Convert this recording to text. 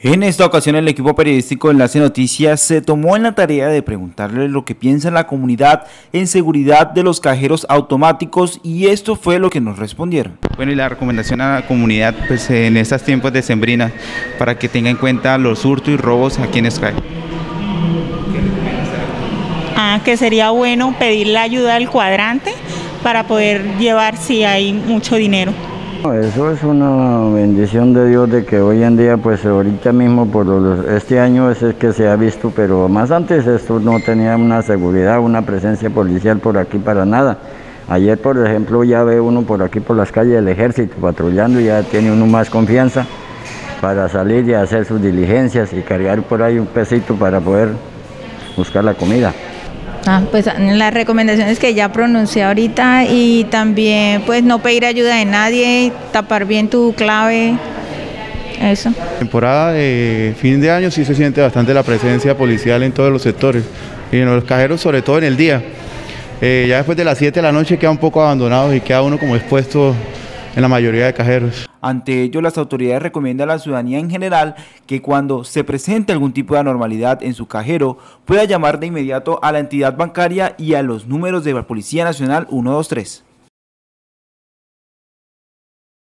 En esta ocasión el equipo periodístico de Enlace Noticias se tomó en la tarea de preguntarle lo que piensa la comunidad en seguridad de los cajeros automáticos y esto fue lo que nos respondieron. Bueno, y la recomendación a la comunidad pues en estos tiempos de sembrina para que tenga en cuenta los hurtos y robos a quienes caen. Ah, que sería bueno pedir la ayuda del cuadrante para poder llevar si hay mucho dinero. Eso es una bendición de Dios de que hoy en día, pues ahorita mismo por este año es el que se ha visto, pero más antes esto no tenía una seguridad, una presencia policial por aquí para nada. Ayer, por ejemplo, ya ve uno por aquí por las calles del ejército patrullando y ya tiene uno más confianza para salir y hacer sus diligencias y cargar por ahí un pesito para poder buscar la comida. Ah, pues las recomendaciones que ya pronuncié ahorita y también pues no pedir ayuda de nadie, tapar bien tu clave, eso. Temporada de fin de año sí se siente bastante la presencia policial en todos los sectores y en los cajeros sobre todo en el día. Eh, ya después de las 7 de la noche queda un poco abandonado y queda uno como expuesto en la mayoría de cajeros. Ante ello, las autoridades recomiendan a la ciudadanía en general que cuando se presente algún tipo de anormalidad en su cajero, pueda llamar de inmediato a la entidad bancaria y a los números de la Policía Nacional 123.